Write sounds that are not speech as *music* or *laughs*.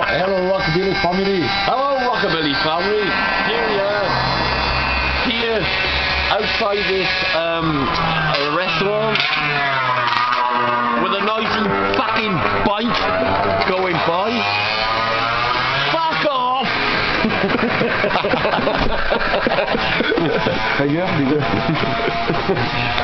Hello, Rockabilly family. Hello, Rockabilly family. Here we are. Here, outside this um, restaurant, with a nice fucking bike going by. Fuck off! *laughs* Thank you.